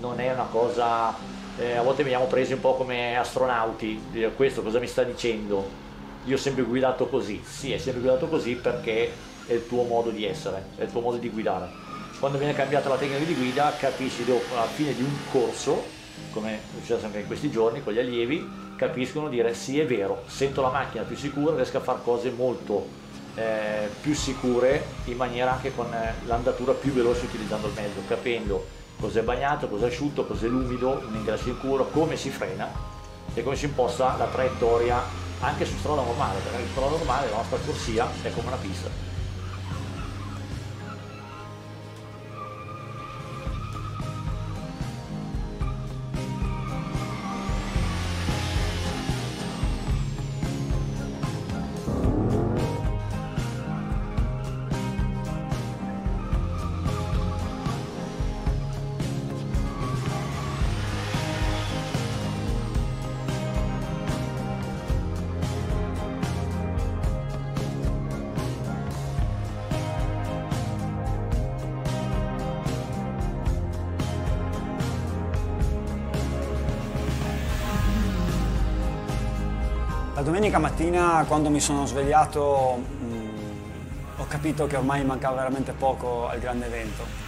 non è una cosa, eh, a volte veniamo presi un po' come astronauti, dire questo cosa mi sta dicendo? Io ho sempre guidato così, sì, è sempre guidato così perché è il tuo modo di essere, è il tuo modo di guidare. Quando viene cambiata la tecnica di guida capisci dopo, alla fine di un corso, come successo anche in questi giorni con gli allievi, capiscono dire sì è vero, sento la macchina più sicura, riesco a fare cose molto eh, più sicure in maniera anche con eh, l'andatura più veloce utilizzando il mezzo, capendo cos'è bagnato, cos'è asciutto, cos'è l'umido, un ingresso sicuro, come si frena e come si imposta la traiettoria anche su strada normale, perché su strada normale la nostra corsia è come una pista. La domenica mattina quando mi sono svegliato mh, ho capito che ormai mancava veramente poco al grande evento.